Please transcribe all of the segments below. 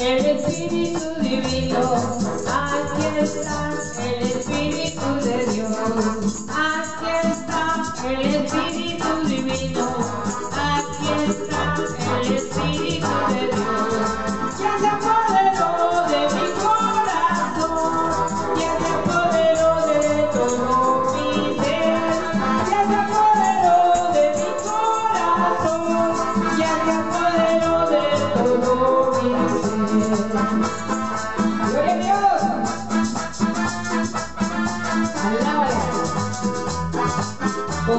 el Espíritu Divino, aquí está el Espíritu de Dios.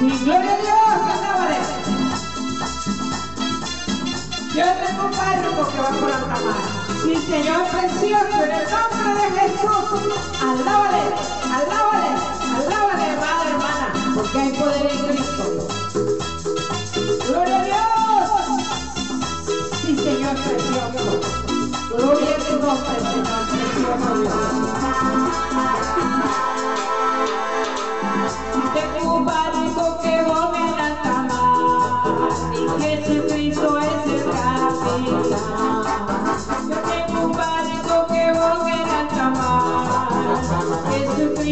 Y gloria a Dios, Catábares. Yo te acompaño porque va por Altamar. Mi Señor precioso, en el nombre de Jesús, alábale, alábale, alábale, amada hermana, porque hay poder en Cristo. Gloria a Dios. Mi Señor precioso. Gloria a tu nombre, Señor precioso Dios.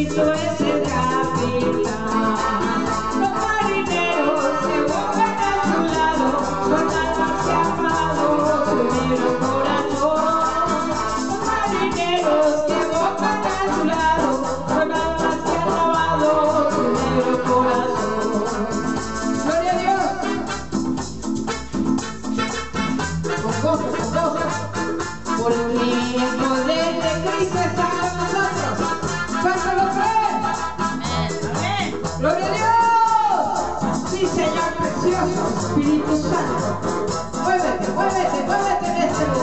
Isso é ser capital. Sí, Señor precioso, Espíritu Santo. Muévete, muévete, muévete en este lugar.